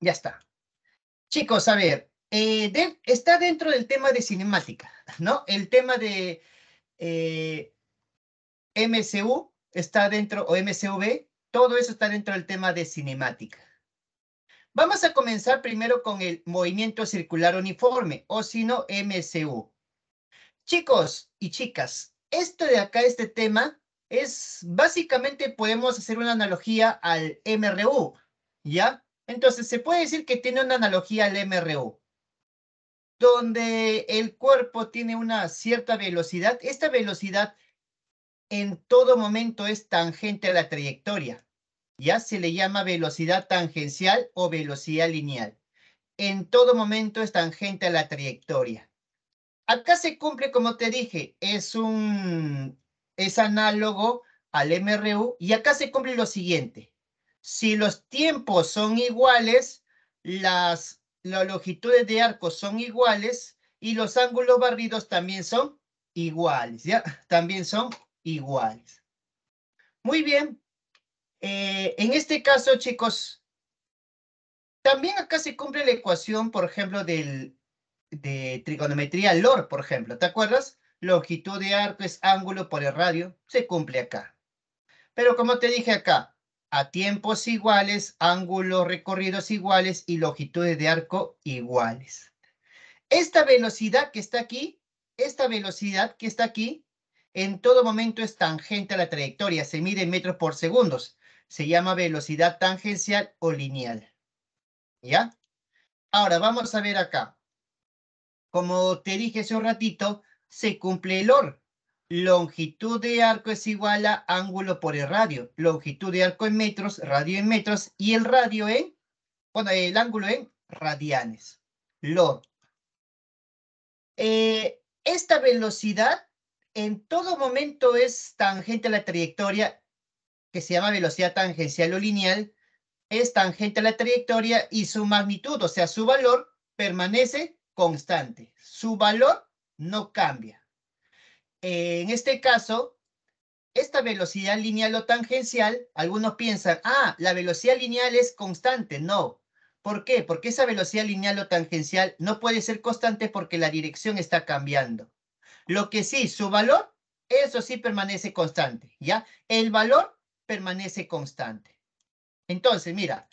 Ya está. Chicos, a ver, eh, está dentro del tema de cinemática, ¿no? El tema de eh, MCU está dentro, o MCV, todo eso está dentro del tema de cinemática. Vamos a comenzar primero con el movimiento circular uniforme, o si no, MCU. Chicos y chicas, esto de acá, este tema, es básicamente podemos hacer una analogía al MRU, ¿ya? Entonces, se puede decir que tiene una analogía al MRU, donde el cuerpo tiene una cierta velocidad. Esta velocidad en todo momento es tangente a la trayectoria. Ya se le llama velocidad tangencial o velocidad lineal. En todo momento es tangente a la trayectoria. Acá se cumple, como te dije, es un es análogo al MRU y acá se cumple lo siguiente. Si los tiempos son iguales, las, las longitudes de arco son iguales y los ángulos barridos también son iguales, ¿ya? También son iguales. Muy bien. Eh, en este caso, chicos, también acá se cumple la ecuación, por ejemplo, del, de trigonometría LOR, por ejemplo. ¿Te acuerdas? Longitud de arco es ángulo por el radio. Se cumple acá. Pero como te dije acá, a tiempos iguales, ángulos recorridos iguales y longitudes de arco iguales. Esta velocidad que está aquí, esta velocidad que está aquí, en todo momento es tangente a la trayectoria, se mide en metros por segundos. Se llama velocidad tangencial o lineal. ¿Ya? Ahora vamos a ver acá. Como te dije hace un ratito, se cumple el OR. Longitud de arco es igual a ángulo por el radio. Longitud de arco en metros, radio en metros y el radio en, bueno, el ángulo en radianes. LOR. Eh, esta velocidad en todo momento es tangente a la trayectoria que se llama velocidad tangencial o lineal, es tangente a la trayectoria y su magnitud, o sea, su valor, permanece constante. Su valor no cambia. En este caso, esta velocidad lineal o tangencial, algunos piensan, ah, la velocidad lineal es constante. No. ¿Por qué? Porque esa velocidad lineal o tangencial no puede ser constante porque la dirección está cambiando. Lo que sí, su valor, eso sí permanece constante, ¿ya? El valor permanece constante. Entonces, mira,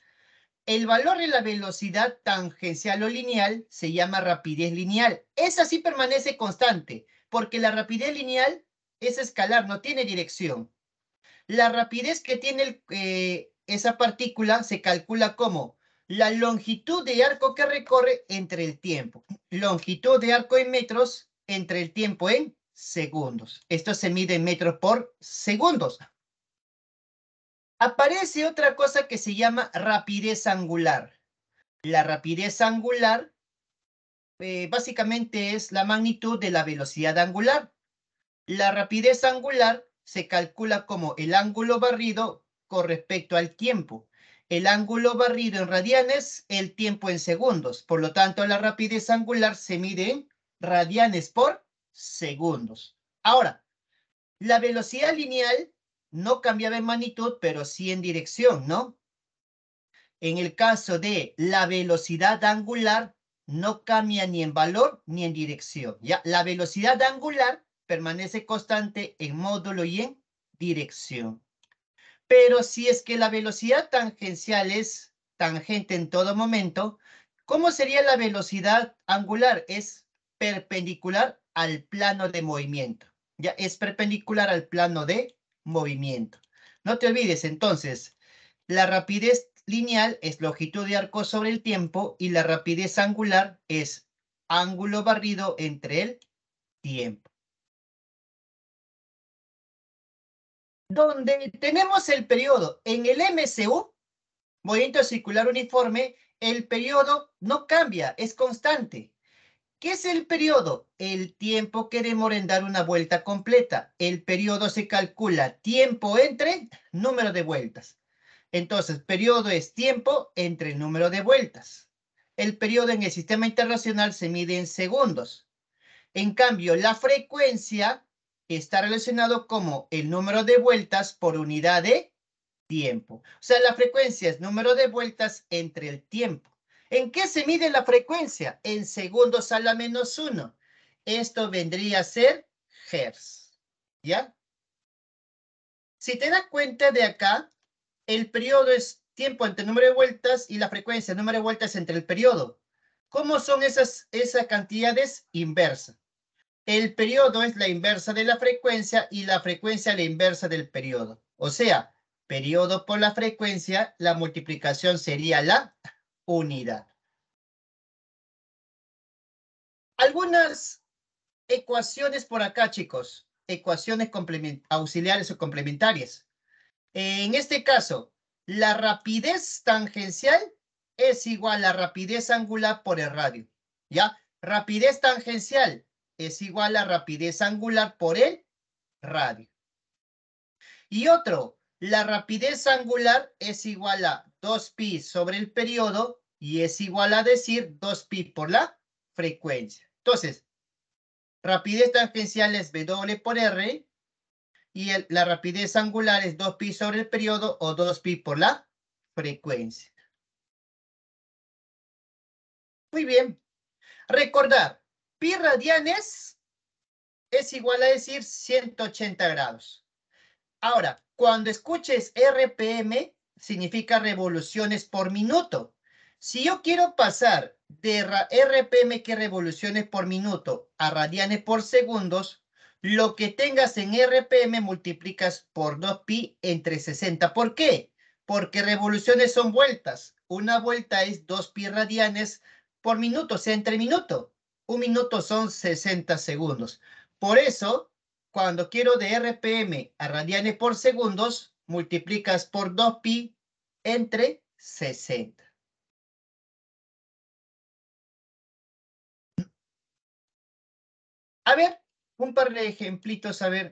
el valor de la velocidad tangencial o lineal se llama rapidez lineal. Esa sí permanece constante, porque la rapidez lineal es escalar, no tiene dirección. La rapidez que tiene eh, esa partícula se calcula como la longitud de arco que recorre entre el tiempo. Longitud de arco en metros entre el tiempo en segundos. Esto se mide en metros por segundos aparece otra cosa que se llama rapidez angular. La rapidez angular eh, básicamente es la magnitud de la velocidad angular. La rapidez angular se calcula como el ángulo barrido con respecto al tiempo. El ángulo barrido en radianes, el tiempo en segundos. Por lo tanto, la rapidez angular se mide en radianes por segundos. Ahora, la velocidad lineal no cambiaba en magnitud, pero sí en dirección, ¿no? En el caso de la velocidad angular, no cambia ni en valor ni en dirección. ¿ya? La velocidad angular permanece constante en módulo y en dirección. Pero si es que la velocidad tangencial es tangente en todo momento, ¿cómo sería la velocidad angular? Es perpendicular al plano de movimiento. Ya es perpendicular al plano de movimiento. No te olvides entonces, la rapidez lineal es longitud de arco sobre el tiempo y la rapidez angular es ángulo barrido entre el tiempo. Donde tenemos el periodo en el MCU, movimiento circular uniforme, el periodo no cambia, es constante. ¿Qué es el periodo? El tiempo que demora en dar una vuelta completa. El periodo se calcula tiempo entre número de vueltas. Entonces, periodo es tiempo entre número de vueltas. El periodo en el sistema internacional se mide en segundos. En cambio, la frecuencia está relacionado como el número de vueltas por unidad de tiempo. O sea, la frecuencia es número de vueltas entre el tiempo. ¿En qué se mide la frecuencia? En segundos a la menos uno. Esto vendría a ser hertz. ¿Ya? Si te das cuenta de acá, el periodo es tiempo entre número de vueltas y la frecuencia, número de vueltas entre el periodo. ¿Cómo son esas, esas cantidades? Inversa. El periodo es la inversa de la frecuencia y la frecuencia la inversa del periodo. O sea, periodo por la frecuencia, la multiplicación sería la unidad. Algunas ecuaciones por acá, chicos. Ecuaciones auxiliares o complementarias. En este caso, la rapidez tangencial es igual a rapidez angular por el radio. ¿Ya? Rapidez tangencial es igual a rapidez angular por el radio. Y otro, la rapidez angular es igual a 2pi sobre el periodo y es igual a decir 2pi por la frecuencia. Entonces, rapidez tangencial es W por R y la rapidez angular es 2pi sobre el periodo o 2pi por la frecuencia. Muy bien. Recordar, pi radianes es igual a decir 180 grados. Ahora, cuando escuches RPM, significa revoluciones por minuto. Si yo quiero pasar de RPM, que revoluciones por minuto, a radianes por segundos, lo que tengas en RPM multiplicas por 2pi entre 60. ¿Por qué? Porque revoluciones son vueltas. Una vuelta es 2pi radianes por minuto, o sea, entre minuto. Un minuto son 60 segundos. Por eso, cuando quiero de RPM a radianes por segundos, multiplicas por 2pi entre 60. A ver, un par de ejemplitos, a ver.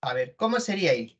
A ver, ¿cómo sería ahí?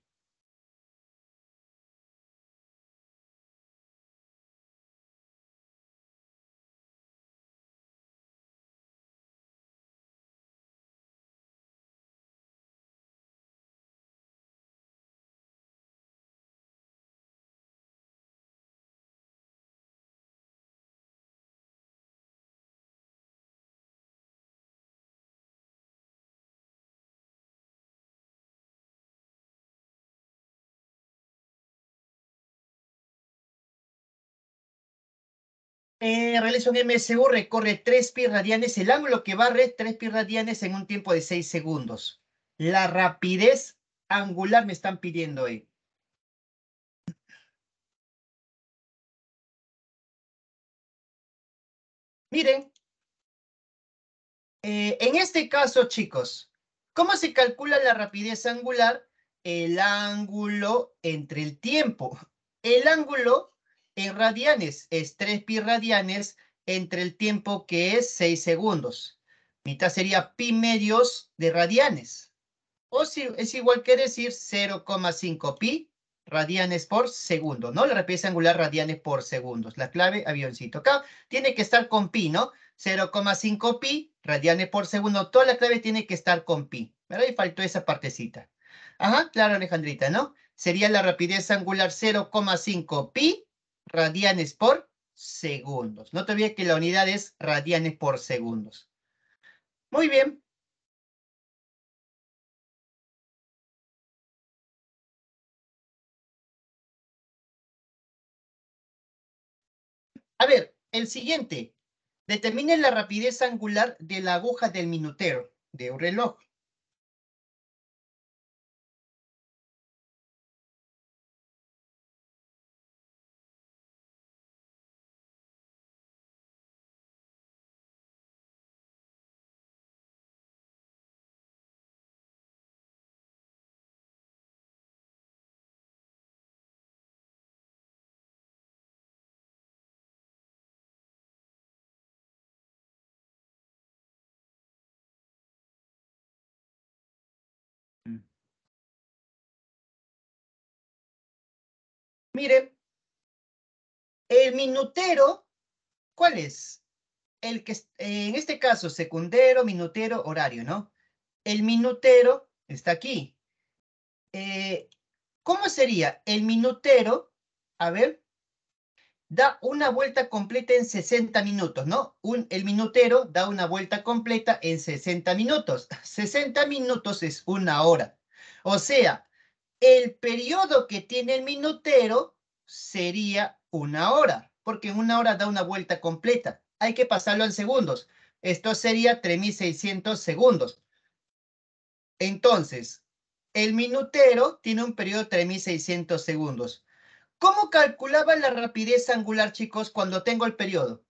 Eh, realiza un MSU, recorre 3 pi radianes, el ángulo que barre 3 pi radianes en un tiempo de 6 segundos. La rapidez angular me están pidiendo ahí. Miren, eh, en este caso, chicos, ¿cómo se calcula la rapidez angular? El ángulo entre el tiempo. El ángulo en radianes es 3 pi radianes entre el tiempo que es 6 segundos. Mitad sería pi medios de radianes. O si es igual que decir 0,5 pi radianes por segundo, ¿no? La rapidez angular radianes por segundos. La clave, avioncito. Acá tiene que estar con pi, ¿no? 0,5 pi radianes por segundo. Toda la clave tiene que estar con pi. ¿Verdad? Y faltó esa partecita. Ajá, claro, Alejandrita, ¿no? Sería la rapidez angular 0,5 pi radianes por segundos. No te que la unidad es radianes por segundos. Muy bien. A ver, el siguiente. Determine la rapidez angular de la aguja del minutero de un reloj. Miren, el minutero ¿cuál es? El que, en este caso, secundero, minutero, horario, ¿no? El minutero está aquí. Eh, ¿Cómo sería? El minutero, a ver, da una vuelta completa en 60 minutos, ¿no? El minutero da una vuelta completa en 60 minutos. 60 minutos es una hora. O sea, el periodo que tiene el minutero sería una hora, porque en una hora da una vuelta completa. Hay que pasarlo en segundos. Esto sería 3.600 segundos. Entonces, el minutero tiene un periodo de 3.600 segundos. ¿Cómo calculaba la rapidez angular, chicos, cuando tengo el periodo?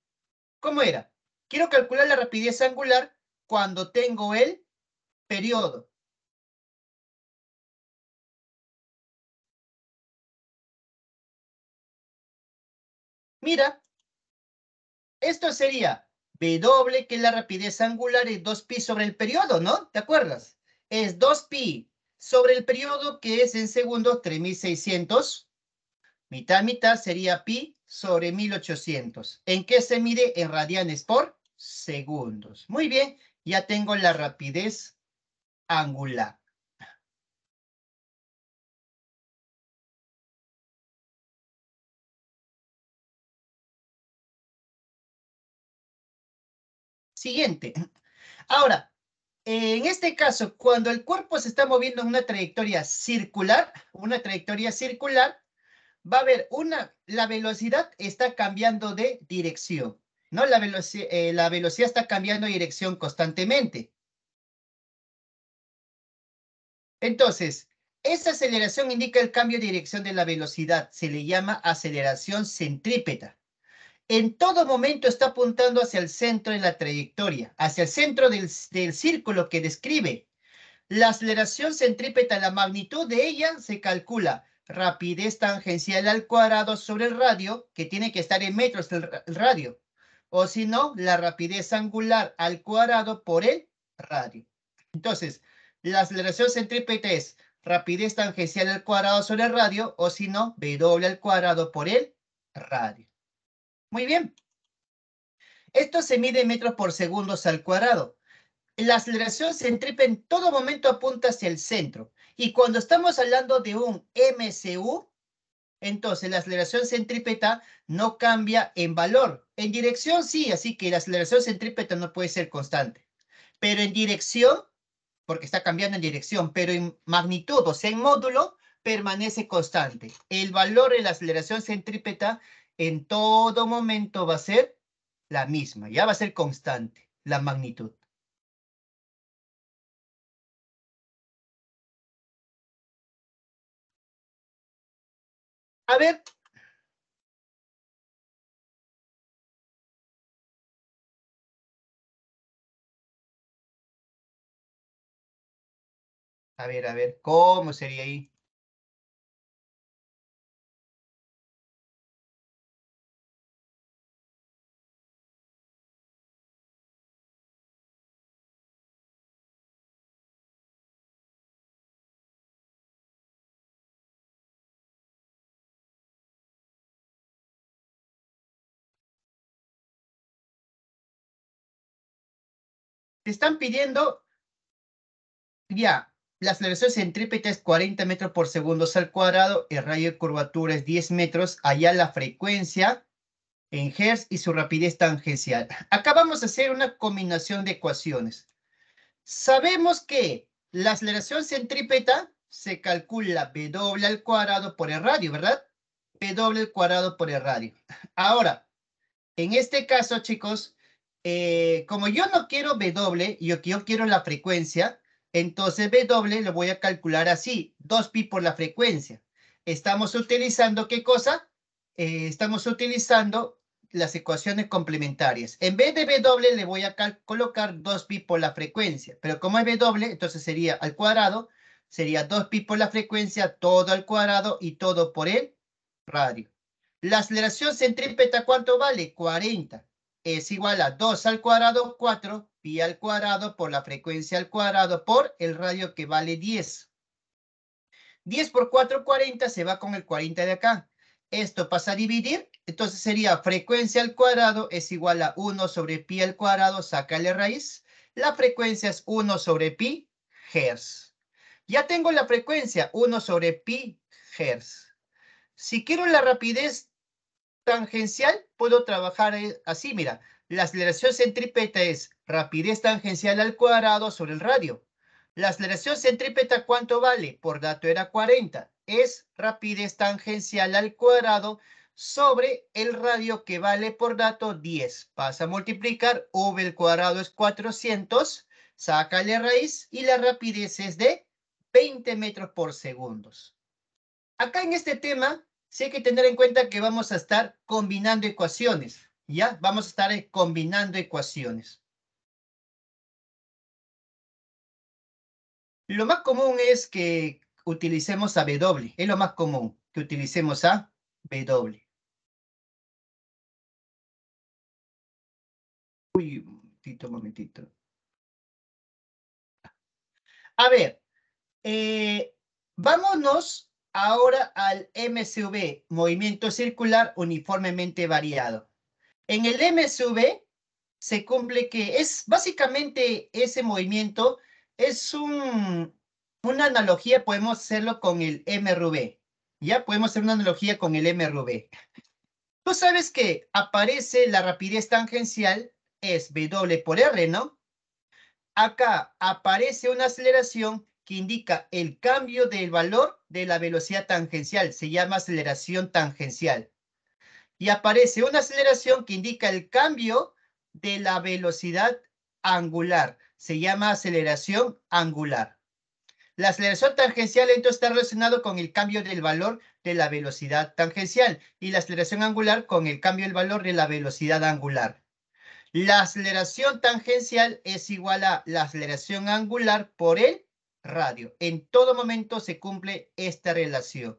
¿Cómo era? Quiero calcular la rapidez angular cuando tengo el periodo. Mira, esto sería W, que la rapidez angular, es 2pi sobre el periodo, ¿no? ¿Te acuerdas? Es 2pi sobre el periodo, que es en segundos 3600 Mitad, mitad sería pi sobre 1800. ¿En qué se mide? En radianes por segundos. Muy bien, ya tengo la rapidez angular. Siguiente. Ahora, en este caso, cuando el cuerpo se está moviendo en una trayectoria circular, una trayectoria circular, va a haber una, la velocidad está cambiando de dirección, ¿no? La, eh, la velocidad está cambiando de dirección constantemente. Entonces, esa aceleración indica el cambio de dirección de la velocidad. Se le llama aceleración centrípeta. En todo momento está apuntando hacia el centro de la trayectoria, hacia el centro del, círculo que describe. La aceleración centrípeta, la magnitud de ella se calcula rapidez tangencial al cuadrado sobre el radio, que tiene que estar en metros el radio. O si no, la rapidez angular al cuadrado por el radio. Entonces, la aceleración centrípeta es rapidez tangencial al cuadrado sobre el radio, o si no, W al cuadrado por el radio. Muy bien. Esto se mide en metros por segundos al cuadrado. La aceleración centrípeta en todo momento apunta hacia el centro. Y cuando estamos hablando de un MCU, entonces la aceleración centrípeta no cambia en valor. En dirección sí, así que la aceleración centrípeta no puede ser constante. Pero en dirección, porque está cambiando en dirección, pero en magnitud, o sea, en módulo, permanece constante. El valor de la aceleración centrípeta en todo momento va a ser la misma, ya va a ser constante, la magnitud. A ver. A ver, a ver, ¿cómo sería ahí? Te están pidiendo, ya, la aceleración centrípeta es 40 metros por segundo al cuadrado, el radio de curvatura es 10 metros, allá la frecuencia en Hertz y su rapidez tangencial. Acá vamos a hacer una combinación de ecuaciones. Sabemos que la aceleración centrípeta se calcula W al cuadrado por el radio, ¿verdad? W al cuadrado por el radio. Ahora, en este caso, chicos, eh, como yo no quiero W, yo, yo quiero la frecuencia, entonces W lo voy a calcular así, 2pi por la frecuencia. Estamos utilizando, ¿qué cosa? Eh, estamos utilizando las ecuaciones complementarias. En vez de W le voy a colocar 2pi por la frecuencia, pero como es W, entonces sería al cuadrado, sería 2pi por la frecuencia, todo al cuadrado y todo por el radio. La aceleración centrípeta, ¿cuánto vale? 40 es igual a 2 al cuadrado, 4, pi al cuadrado por la frecuencia al cuadrado por el radio que vale 10. 10 por 4, 40, se va con el 40 de acá. Esto pasa a dividir entonces sería frecuencia al cuadrado es igual a 1 sobre pi al cuadrado, sácale raíz. La frecuencia es 1 sobre pi hertz. Ya tengo la frecuencia, 1 sobre pi hertz. Si quiero la rapidez tangencial, puedo trabajar eh, así, mira. La aceleración centrípeta es rapidez tangencial al cuadrado sobre el radio. La aceleración centrípeta, ¿cuánto vale? Por dato era 40. Es rapidez tangencial al cuadrado sobre el radio que vale por dato 10. Pasa a multiplicar, v al cuadrado es 400, sácale raíz y la rapidez es de 20 metros por segundo. Acá en este tema, sí hay que tener en cuenta que vamos a estar combinando ecuaciones, ¿ya? Vamos a estar combinando ecuaciones. Lo más común es que utilicemos a W. Es lo más común que utilicemos a W. Uy, un momentito, un momentito. A ver, eh, vámonos ahora al MCV, movimiento circular uniformemente variado. En el MCV se cumple que es básicamente ese movimiento es un, una analogía, podemos hacerlo con el MRV. Ya podemos hacer una analogía con el MRV. Tú sabes que aparece la rapidez tangencial, es W por R, ¿no? Acá aparece una aceleración que indica el cambio del valor de la velocidad tangencial. Se llama aceleración tangencial. Y aparece una aceleración que indica el cambio de la velocidad angular se llama aceleración angular. La aceleración tangencial entonces está relacionado con el cambio del valor de la velocidad tangencial y la aceleración angular con el cambio del valor de la velocidad angular. La aceleración tangencial es igual a la aceleración angular por el radio. En todo momento se cumple esta relación.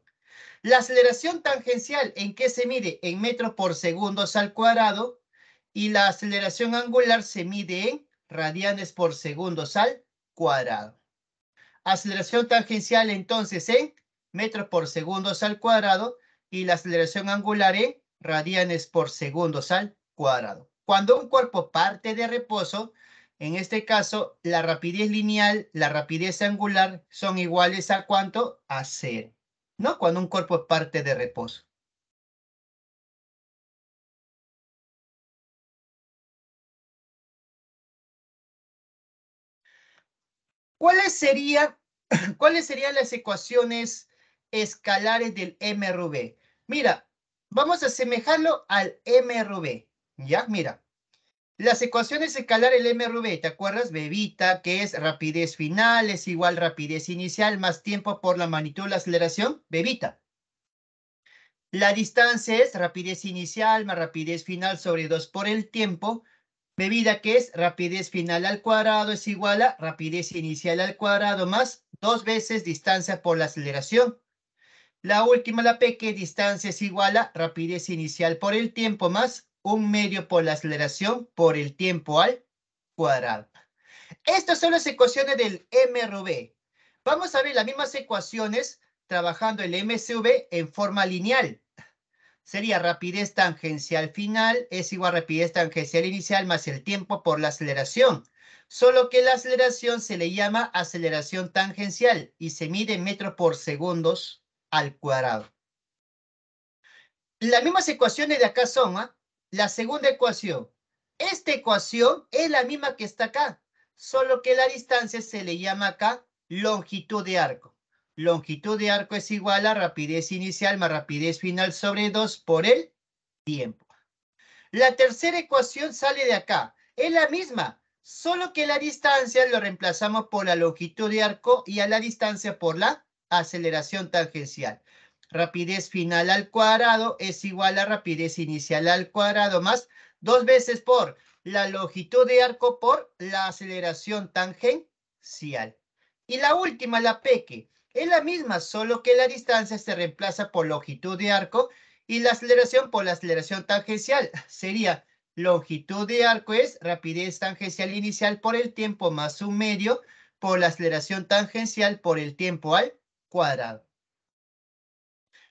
La aceleración tangencial, ¿en qué se mide? En metros por segundos al cuadrado y la aceleración angular se mide en radianes por segundo al cuadrado. Aceleración tangencial entonces en metros por segundos al cuadrado y la aceleración angular en radianes por segundos al cuadrado. Cuando un cuerpo parte de reposo, en este caso, la rapidez lineal, la rapidez angular son iguales a cuánto? A cero, ¿no? Cuando un cuerpo parte de reposo. ¿Cuáles serían, ¿Cuáles serían las ecuaciones escalares del MRV? Mira, vamos a asemejarlo al MRV. ¿Ya? Mira. Las ecuaciones escalares del MRV, ¿te acuerdas? Bebita, que es rapidez final, es igual rapidez inicial más tiempo por la magnitud de la aceleración. Bebita. La distancia es rapidez inicial más rapidez final sobre 2 por el tiempo Medida que es rapidez final al cuadrado es igual a rapidez inicial al cuadrado más dos veces distancia por la aceleración. La última, la P, que distancia es igual a rapidez inicial por el tiempo más un medio por la aceleración por el tiempo al cuadrado. Estas son las ecuaciones del MRV. Vamos a ver las mismas ecuaciones trabajando el MCV en forma lineal sería rapidez tangencial final es igual a rapidez tangencial inicial más el tiempo por la aceleración. Solo que la aceleración se le llama aceleración tangencial y se mide en metros por segundos al cuadrado. Las mismas ecuaciones de acá son, ¿ah? La segunda ecuación. Esta ecuación es la misma que está acá, solo que la distancia se le llama acá longitud de arco longitud de arco es igual a rapidez inicial más rapidez final sobre 2 por el tiempo. La tercera ecuación sale de acá. Es la misma, solo que la distancia lo reemplazamos por la longitud de arco y a la distancia por la aceleración tangencial. Rapidez final al cuadrado es igual a rapidez inicial al cuadrado más dos veces por la longitud de arco por la aceleración tangencial. Y la última, la peque es la misma, solo que la distancia se reemplaza por longitud de arco y la aceleración por la aceleración tangencial. Sería longitud de arco es rapidez tangencial inicial por el tiempo más un medio por la aceleración tangencial por el tiempo al cuadrado.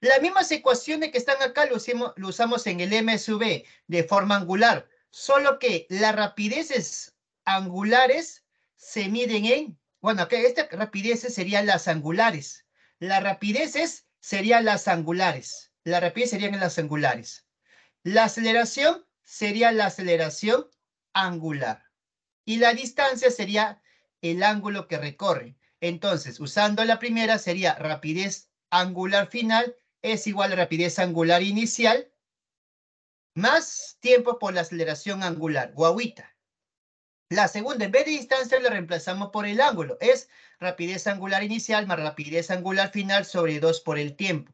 Las mismas ecuaciones que están acá lo, usamos en el MSV de forma angular, solo que las rapideces angulares se miden en, bueno, acá esta rapideces serían las angulares. Las rapideces serían las angulares. La rapidez serían las angulares. La aceleración sería la aceleración angular. Y la distancia sería el ángulo que recorre. Entonces, usando la primera sería rapidez angular final es igual a rapidez angular inicial más tiempo por la aceleración angular, guaguita. La segunda, en vez de distancia, lo reemplazamos por el ángulo. Es rapidez angular inicial más rapidez angular final sobre 2 por el tiempo.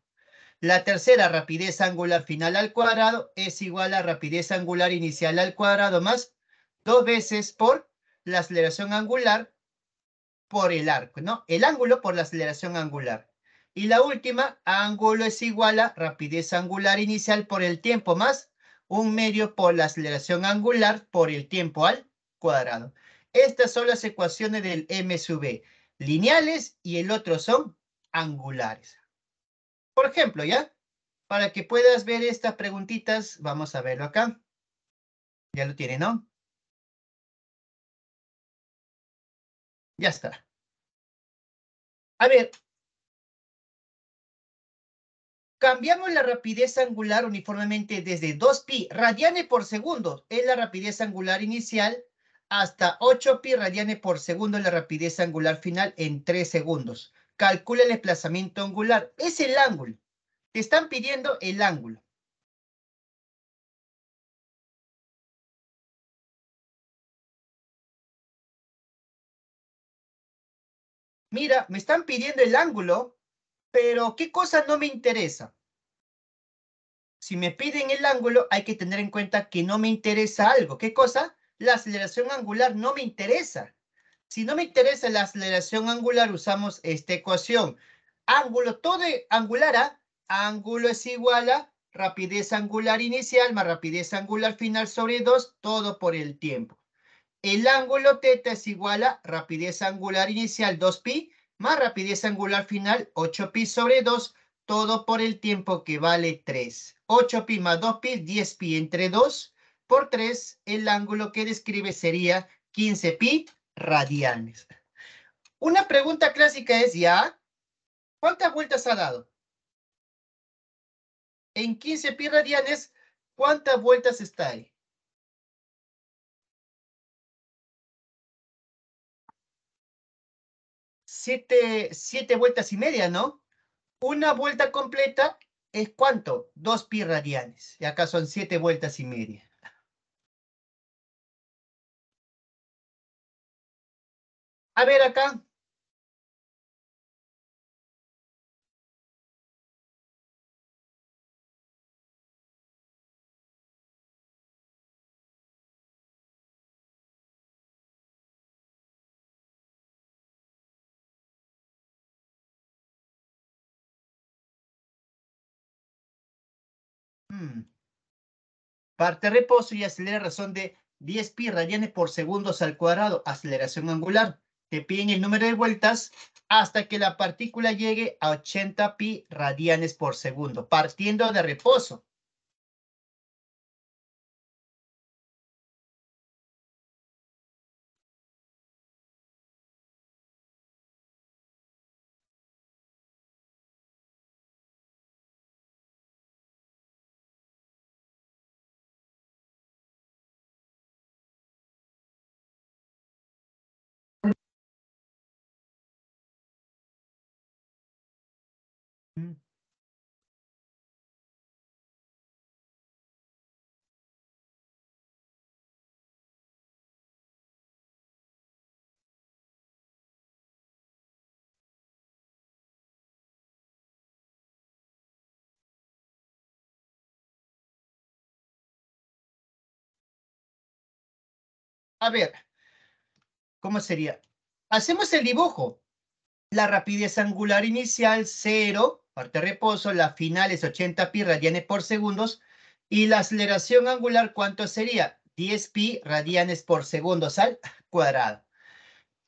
La tercera, rapidez angular final al cuadrado, es igual a rapidez angular inicial al cuadrado más dos veces por la aceleración angular por el arco, ¿no? El ángulo por la aceleración angular. Y la última, ángulo es igual a rapidez angular inicial por el tiempo más un medio por la aceleración angular por el tiempo al cuadrado. Estas son las ecuaciones del M sub lineales y el otro son angulares. Por ejemplo, ¿ya? Para que puedas ver estas preguntitas, vamos a verlo acá. Ya lo tiene, ¿no? Ya está. A ver. Cambiamos la rapidez angular uniformemente desde 2pi radianes por segundo, es la rapidez angular inicial, hasta 8pi radianes por segundo, la rapidez angular final en 3 segundos. Calcula el desplazamiento angular. Es el ángulo. Te están pidiendo el ángulo. Mira, me están pidiendo el ángulo, pero ¿qué cosa no me interesa? Si me piden el ángulo, hay que tener en cuenta que no me interesa algo. ¿Qué cosa? La aceleración angular no me interesa. Si no me interesa la aceleración angular, usamos esta ecuación. Ángulo, todo angular a, ángulo es igual a rapidez angular inicial más rapidez angular final sobre 2, todo por el tiempo. El ángulo teta es igual a rapidez angular inicial 2pi más rapidez angular final 8pi sobre 2, todo por el tiempo que vale 3. 8pi más 2pi, 10pi entre 2 por 3, el ángulo que describe sería 15pi radianes. Una pregunta clásica es, ¿ya? ¿Cuántas vueltas ha dado? En 15 pi radianes, ¿cuántas vueltas está ahí? Siete, vueltas y media, ¿no? Una vuelta completa es ¿cuánto? Dos pi radianes. Y acá son siete vueltas y media. A ver acá. Parte reposo y acelera razón de 10 pi radianes por segundos al cuadrado, aceleración angular. Te piden el número de vueltas hasta que la partícula llegue a 80 pi radianes por segundo, partiendo de reposo. A ver, ¿cómo sería? Hacemos el dibujo. La rapidez angular inicial, 0, parte reposo, la final es 80 pi radianes por segundos, y la aceleración angular, ¿cuánto sería? 10 pi radianes por segundos al cuadrado.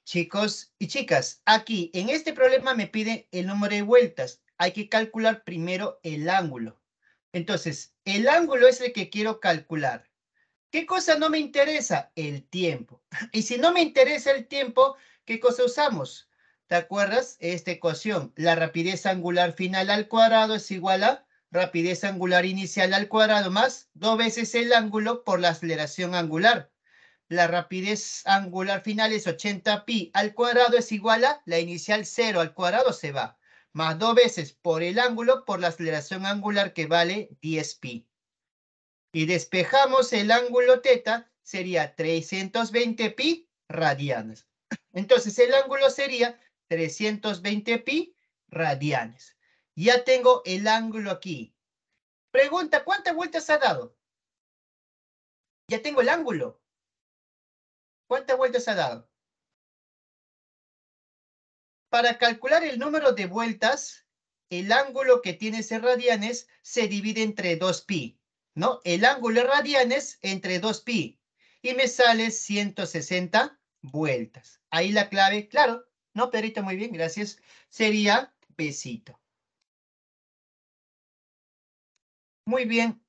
Chicos y chicas, aquí en este problema me piden el número de vueltas. hay que calcular primero el ángulo. Entonces, el ángulo es el que quiero calcular. ¿Qué cosa no me interesa? El tiempo. Y si no me interesa el tiempo, ¿qué cosa usamos? ¿Te acuerdas? Esta ecuación, la rapidez angular final al cuadrado es igual a rapidez angular inicial al cuadrado más dos veces el ángulo por la aceleración angular. La rapidez angular final es 80 pi al cuadrado es igual a la inicial 0 al cuadrado se va más dos veces por el ángulo por la aceleración angular que vale 10 pi. Y despejamos el ángulo teta, sería 320 pi radianes. Entonces el ángulo sería 320 pi radianes. Ya tengo el ángulo aquí. Pregunta, ¿cuántas vueltas ha dado? Ya tengo el ángulo. ¿Cuántas vueltas ha dado? Para calcular el número de vueltas, el ángulo que tiene ese radianes se divide entre 2pi, ¿no? El ángulo de radianes entre 2pi. Y me sale 160 vueltas. Ahí la clave, claro, ¿no, Pedrito? Muy bien, gracias. Sería besito. Muy bien.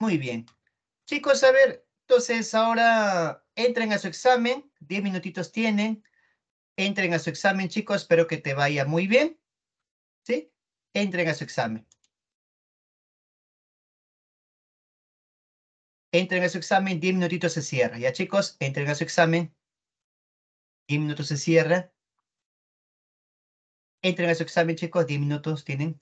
Muy bien. Chicos, a ver, entonces ahora entren a su examen, 10 minutitos tienen. Entren a su examen, chicos, espero que te vaya muy bien. ¿Sí? Entren a su examen. Entren a su examen, 10 minutitos se cierra. Ya, chicos, entren a su examen. 10 minutos se cierra. Entren a su examen, chicos, 10 minutos tienen.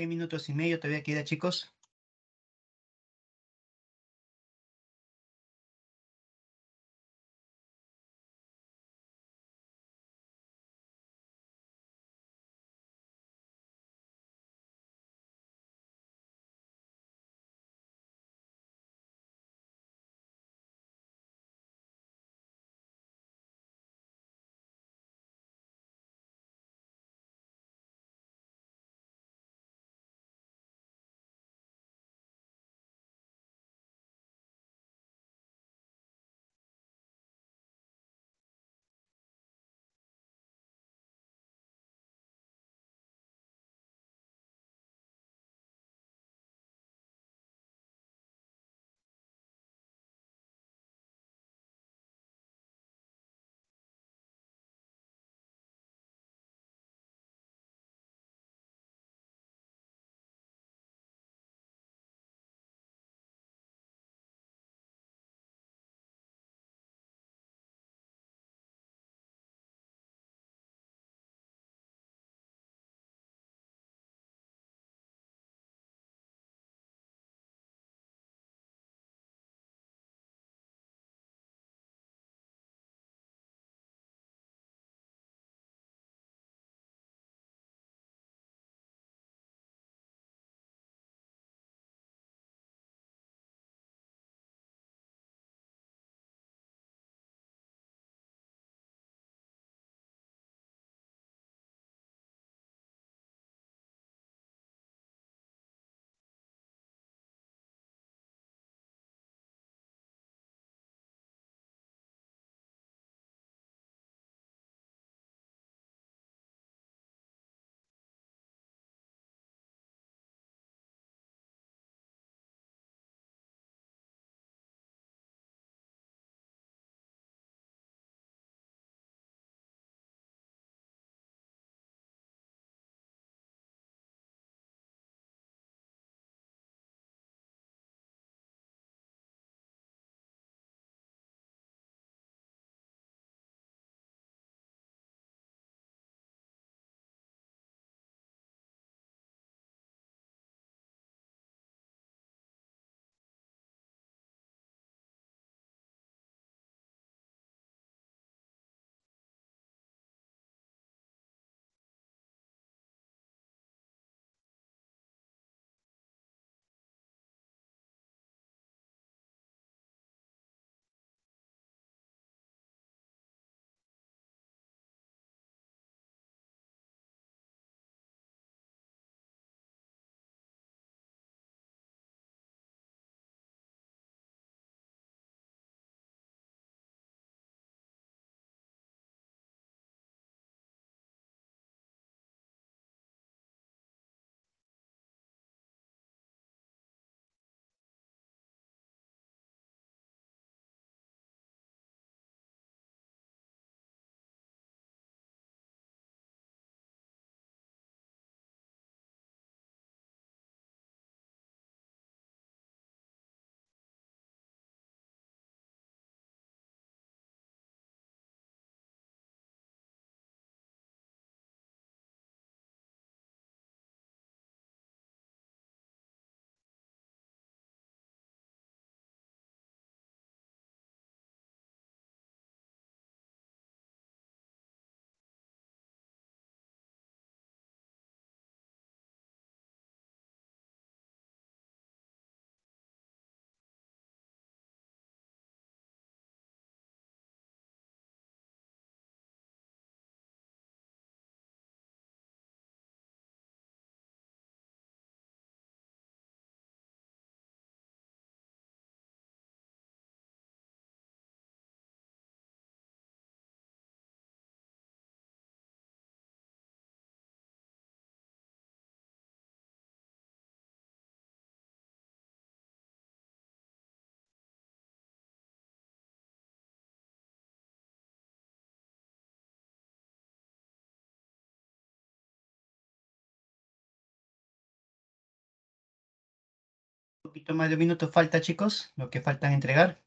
¿Qué minutos y medio todavía queda, chicos? Poquito más de un minuto falta, chicos, lo que faltan entregar.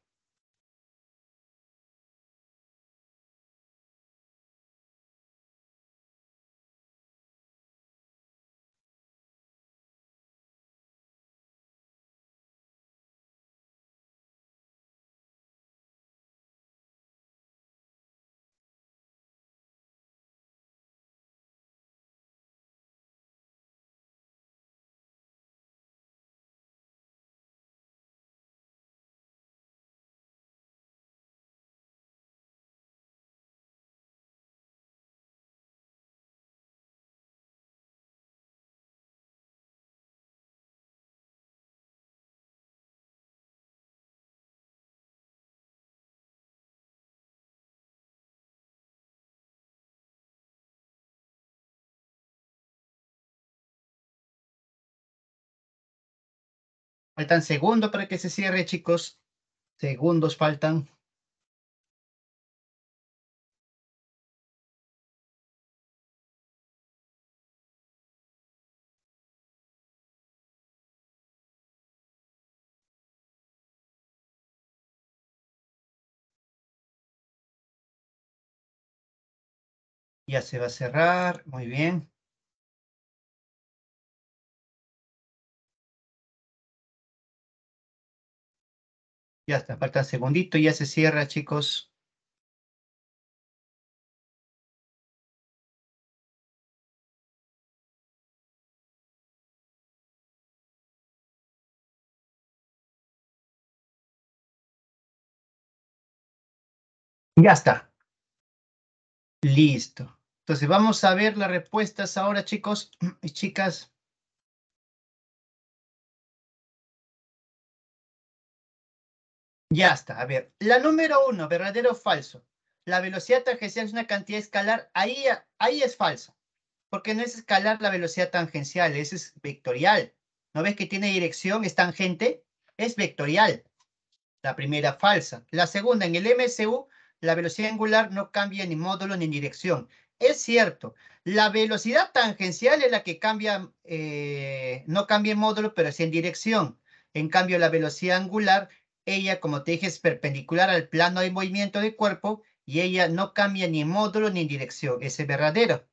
Faltan segundos para que se cierre, chicos. Segundos faltan. Ya se va a cerrar, muy bien. Ya está, falta un segundito, ya se cierra, chicos. Ya está. Listo. Entonces vamos a ver las respuestas ahora, chicos y chicas. Ya está. A ver, la número uno, verdadero o falso. La velocidad tangencial es una cantidad escalar. Ahí, ahí es falso. Porque no es escalar la velocidad tangencial, es vectorial. ¿No ves que tiene dirección? Es tangente. Es vectorial. La primera falsa. La segunda, en el MSU, la velocidad angular no cambia ni módulo ni dirección. Es cierto, la velocidad tangencial es la que cambia, eh, no cambia en módulo, pero sí en dirección. En cambio, la velocidad angular, ella, como te dije, es perpendicular al plano de movimiento del cuerpo y ella no cambia ni módulo ni dirección. Ese es verdadero.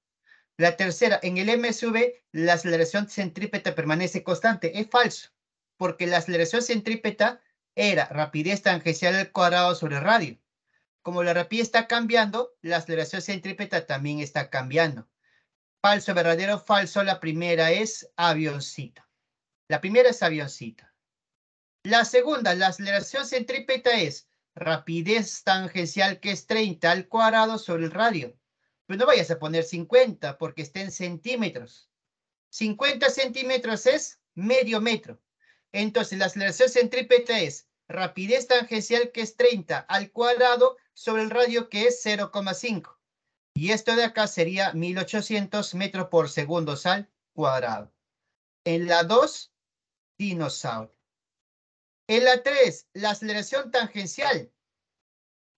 La tercera, en el MSV, la aceleración centrípeta permanece constante. Es falso, porque la aceleración centrípeta era rapidez tangencial al cuadrado sobre radio como la rapidez está cambiando, la aceleración centrípeta también está cambiando. Falso, verdadero, falso. La primera es avioncito. La primera es avioncito. La segunda, la aceleración centrípeta es rapidez tangencial que es 30 al cuadrado sobre el radio. Pero no vayas a poner 50 porque está en centímetros. 50 centímetros es medio metro. Entonces, la aceleración centrípeta es rapidez tangencial que es 30 al cuadrado sobre el radio que es 0,5. Y esto de acá sería 1800 metros por segundo al cuadrado. En la 2, dinosaurio. En la 3, la aceleración tangencial.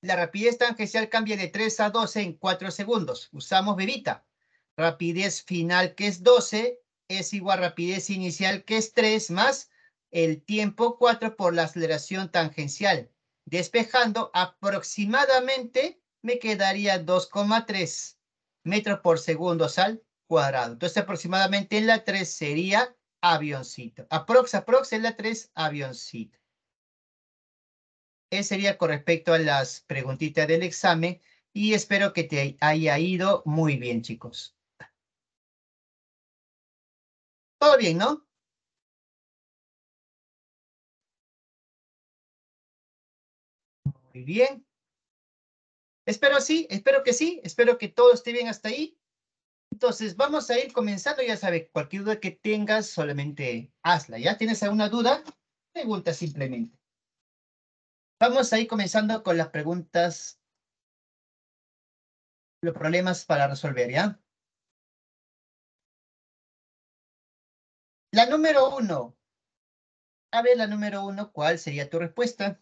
La rapidez tangencial cambia de 3 a 12 en 4 segundos. Usamos bebita. Rapidez final que es 12 es igual a rapidez inicial que es 3 más el tiempo 4 por la aceleración tangencial. Despejando aproximadamente me quedaría 2,3 metros por segundo al cuadrado. Entonces aproximadamente en la 3 sería avioncito. Aprox, aprox en la 3, avioncito. Ese sería con respecto a las preguntitas del examen y espero que te haya ido muy bien, chicos. Todo bien, ¿no? Muy bien. Espero sí, espero que sí, espero que todo esté bien hasta ahí. Entonces, vamos a ir comenzando, ya sabes, cualquier duda que tengas, solamente hazla. ¿Ya tienes alguna duda? Pregunta simplemente. Vamos a ir comenzando con las preguntas, los problemas para resolver, ¿ya? La número uno. A ver, la número uno, ¿cuál sería tu respuesta?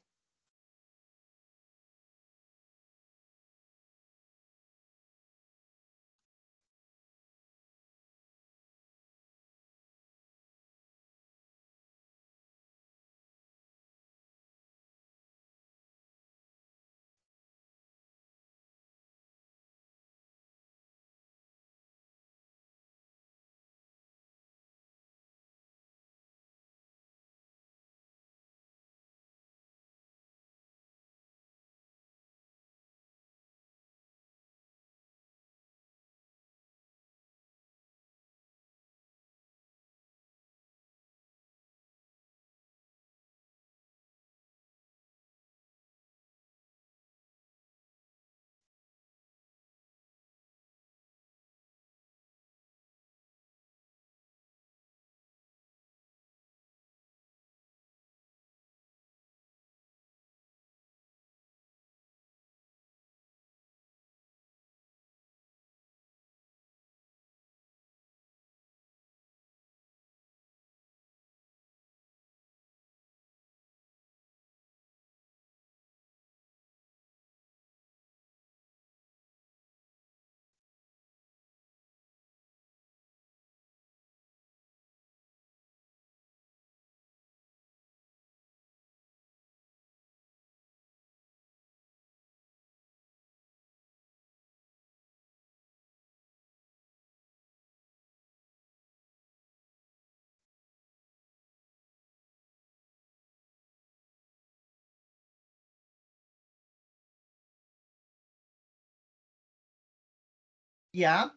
Ya.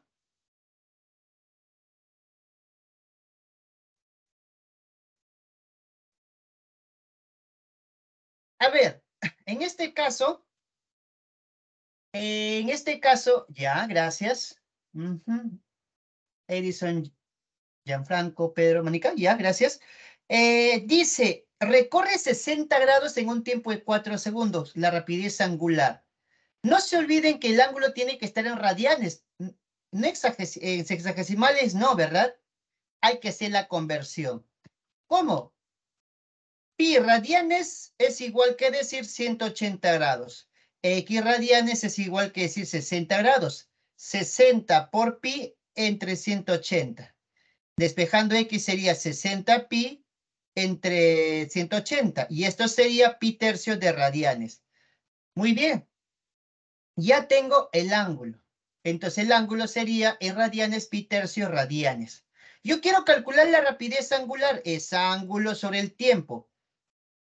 A ver, en este caso, en este caso, ya, gracias. Edison, Gianfranco, Pedro, Mónica, ya, gracias. Eh, dice, recorre 60 grados en un tiempo de 4 segundos, la rapidez angular. No se olviden que el ángulo tiene que estar en radianes, no en sexagesimales no, ¿verdad? Hay que hacer la conversión. ¿Cómo? Pi radianes es igual que decir 180 grados. X radianes es igual que decir 60 grados. 60 por pi entre 180. Despejando X sería 60 pi entre 180. Y esto sería pi tercio de radianes. Muy bien. Ya tengo el ángulo. Entonces el ángulo sería en radianes pi tercio radianes. Yo quiero calcular la rapidez angular. Es ángulo sobre el tiempo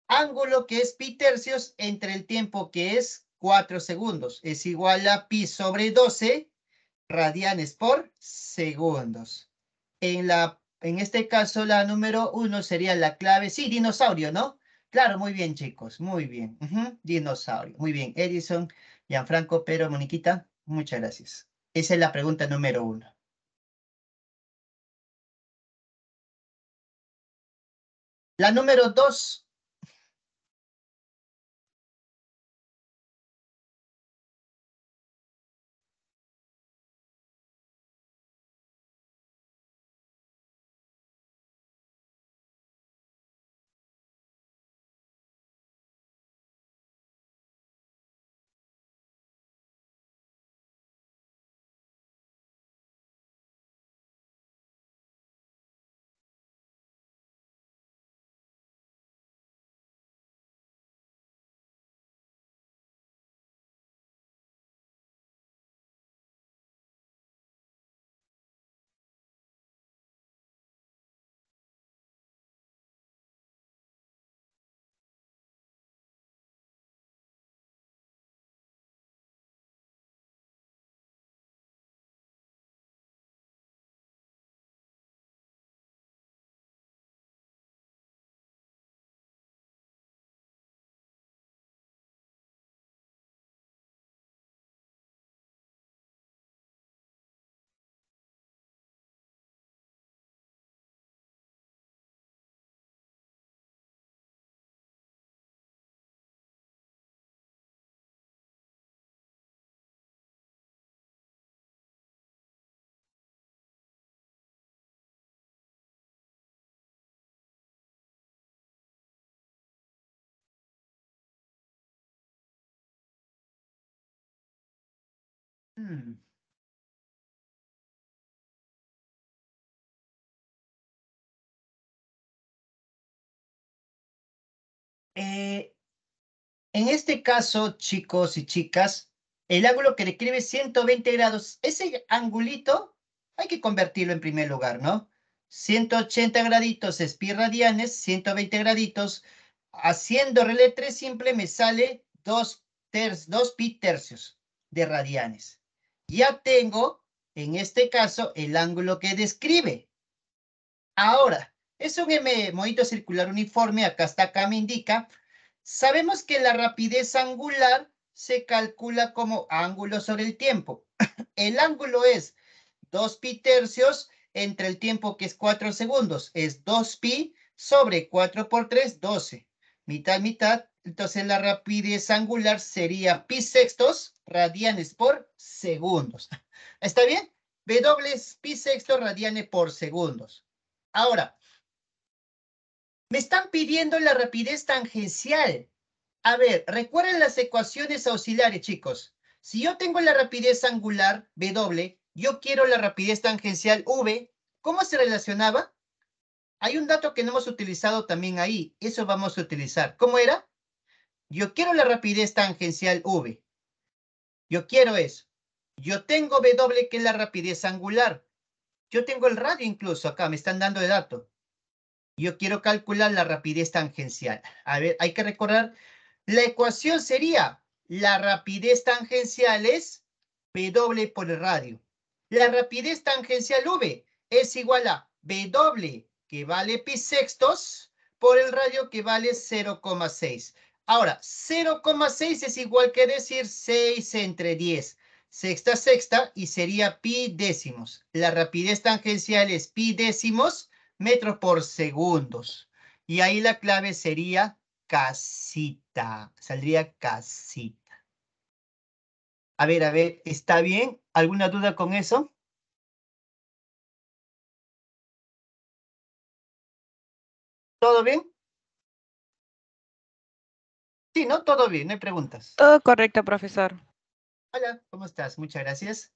ángulo que es pi tercios entre el tiempo que es 4 segundos. Es igual a pi sobre 12 radianes por segundos. En, la, en este caso, la número 1 sería la clave. Sí, dinosaurio, ¿no? Claro, muy bien, chicos. Muy bien. Dinosaurio. Muy bien. Edison, Gianfranco, Pedro, Moniquita. Muchas gracias. Esa es la pregunta número 1. La número 2 Hmm. Eh, en este caso, chicos y chicas, el ángulo que describe 120 grados, ese angulito hay que convertirlo en primer lugar, ¿no? 180 graditos es pi radianes, 120 graditos, haciendo relé 3 simple me sale 2, 2 pi tercios de radianes ya tengo, en este caso, el ángulo que describe. Ahora, es un M movimiento circular uniforme, acá está, acá me indica. Sabemos que la rapidez angular se calcula como ángulo sobre el tiempo. El ángulo es 2 pi tercios entre el tiempo que es 4 segundos. Es 2 pi sobre 4 por 3, 12. Mitad, mitad, entonces la rapidez angular sería pi sextos radianes por segundos. ¿Está bien? W es pi sextos radianes por segundos. Ahora, me están pidiendo la rapidez tangencial. A ver, recuerden las ecuaciones auxiliares, chicos. Si yo tengo la rapidez angular, W, yo quiero la rapidez tangencial, V. ¿Cómo se relacionaba? Hay un dato que no hemos utilizado también ahí. Eso vamos a utilizar. ¿Cómo era? Yo quiero la rapidez tangencial V. Yo quiero eso. Yo tengo W, que es la rapidez angular. Yo tengo el radio incluso acá, me están dando el dato. Yo quiero calcular la rapidez tangencial. A ver, hay que recordar, la ecuación sería, la rapidez tangencial es W por el radio. La rapidez tangencial V es igual a W, que vale pi sextos, por el radio que vale 0,6. Ahora, 0,6 es igual que decir 6 entre 10. Sexta, sexta, y sería pi décimos. La rapidez tangencial es pi décimos metros por segundos. Y ahí la clave sería casita. Saldría casita. A ver, a ver, ¿está bien? ¿Alguna duda con eso? ¿Todo bien? Sí, ¿no? Todo bien, no hay preguntas. Todo correcto, profesor. Hola, ¿cómo estás? Muchas gracias.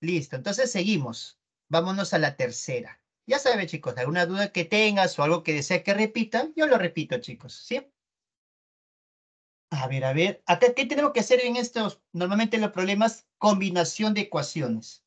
Listo, entonces seguimos. Vámonos a la tercera. Ya sabe, chicos, alguna duda que tengas o algo que desea que repita, yo lo repito, chicos, ¿sí? A ver, a ver. Acá, ¿qué tenemos que hacer en estos, normalmente los problemas? Combinación de ecuaciones.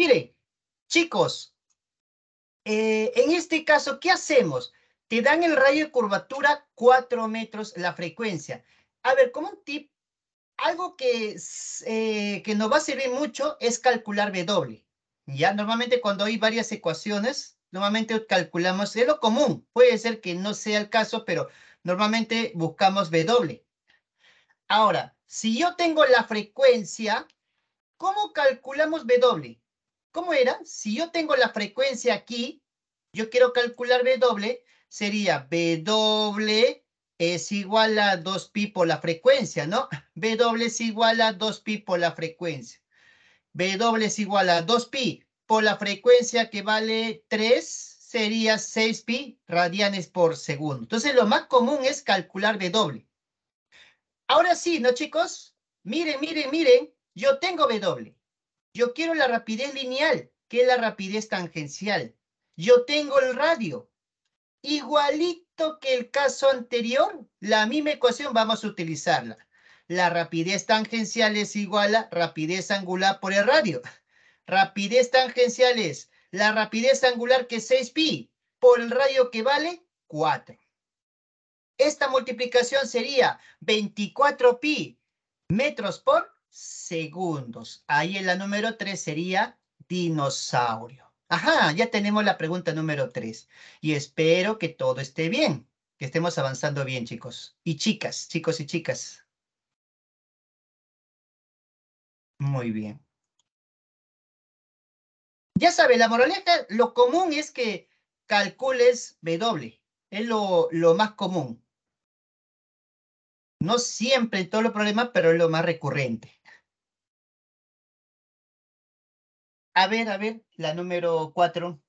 Miren, chicos, eh, en este caso, ¿qué hacemos? Te dan el radio de curvatura 4 metros la frecuencia. A ver, como un tip, algo que, eh, que nos va a servir mucho es calcular W. Ya, normalmente cuando hay varias ecuaciones, normalmente calculamos, es lo común, puede ser que no sea el caso, pero normalmente buscamos W. Ahora, si yo tengo la frecuencia, ¿cómo calculamos W? ¿Cómo era? Si yo tengo la frecuencia aquí, yo quiero calcular W, sería W es igual a 2pi por la frecuencia, ¿no? W es igual a 2pi por la frecuencia. W es igual a 2pi por la frecuencia que vale 3, sería 6pi radianes por segundo. Entonces, lo más común es calcular W. Ahora sí, ¿no, chicos? Miren, miren, miren, yo tengo W. Yo quiero la rapidez lineal, que es la rapidez tangencial. Yo tengo el radio. Igualito que el caso anterior, la misma ecuación vamos a utilizarla. La rapidez tangencial es igual a rapidez angular por el radio. Rapidez tangencial es la rapidez angular que es 6pi por el radio que vale 4. Esta multiplicación sería 24pi metros por segundos. Ahí en la número 3 sería dinosaurio. Ajá, ya tenemos la pregunta número 3. Y espero que todo esté bien, que estemos avanzando bien, chicos. Y chicas, chicos y chicas. Muy bien. Ya sabe, la moraleja, lo común es que calcules W. Es lo, lo más común. No siempre en todos los problemas, pero es lo más recurrente. A ver, a ver, la número cuatro.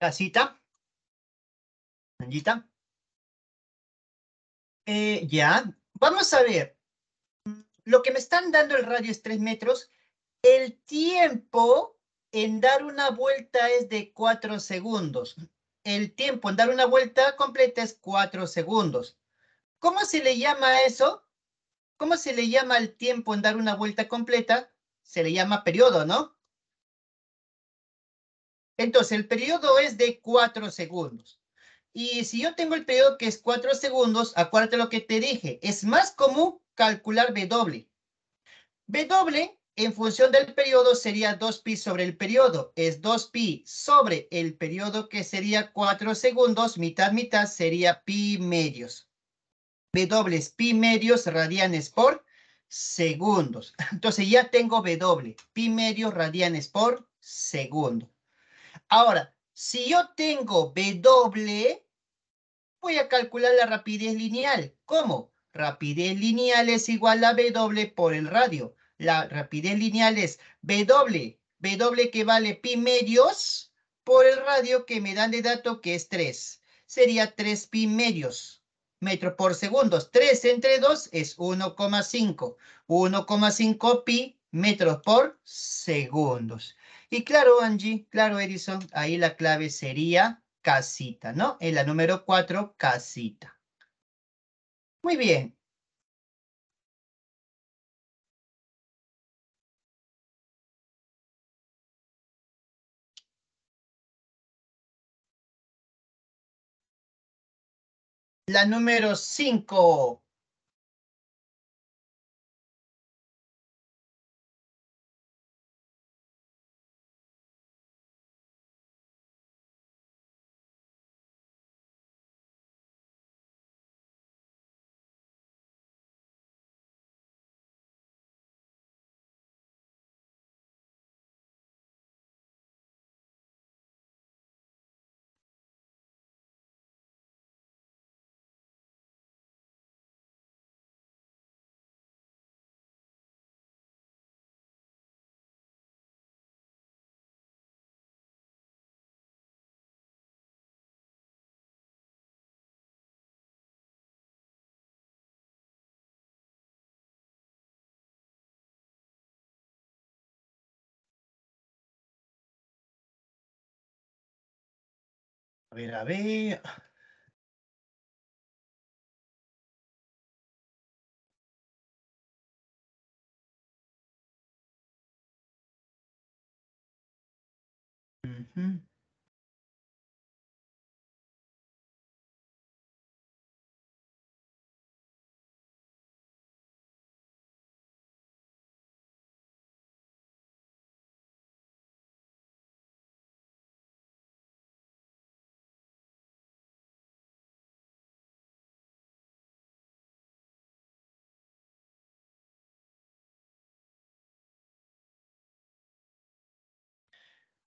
Casita. Anjita. Eh, ya, vamos a ver. Lo que me están dando el radio es 3 metros. El tiempo en dar una vuelta es de 4 segundos. El tiempo en dar una vuelta completa es 4 segundos. ¿Cómo se le llama eso? ¿Cómo se le llama al tiempo en dar una vuelta completa? Se le llama periodo, ¿no? Entonces, el periodo es de 4 segundos. Y si yo tengo el periodo que es 4 segundos, acuérdate lo que te dije, es más común calcular W. W en función del periodo sería 2pi sobre el periodo. Es 2pi sobre el periodo que sería 4 segundos, mitad, mitad, sería pi medios. W es pi medios radianes por segundos. Entonces ya tengo W, pi medios radianes por segundo. Ahora, si yo tengo W, voy a calcular la rapidez lineal. ¿Cómo? Rapidez lineal es igual a W por el radio. La rapidez lineal es W, W que vale pi medios por el radio que me dan de dato que es 3. Sería 3 pi medios metros por segundo. 3 entre 2 es 1,5. 1,5 pi metros por segundos. Y claro, Angie, claro, Edison, ahí la clave sería casita, ¿no? En la número 4, casita. Muy bien. La número 5. A ver, a ver.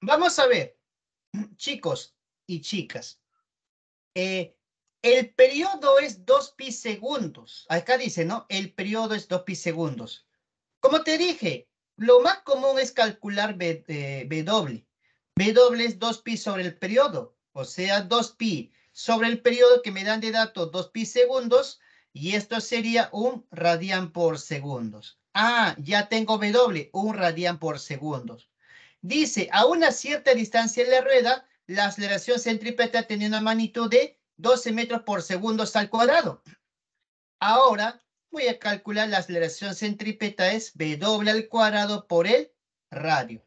Vamos a ver, chicos y chicas. Eh, el periodo es 2 pi segundos. Acá dice, ¿no? El periodo es 2 pi segundos. Como te dije, lo más común es calcular B, eh, W. W es 2 pi sobre el periodo, o sea, 2 pi sobre el periodo que me dan de datos 2 pi segundos, y esto sería un radian por segundos. Ah, ya tengo W, un radian por segundos. Dice, a una cierta distancia en la rueda, la aceleración centrípeta tiene una magnitud de 12 metros por segundo al cuadrado. Ahora voy a calcular la aceleración centrípeta es W al cuadrado por el radio.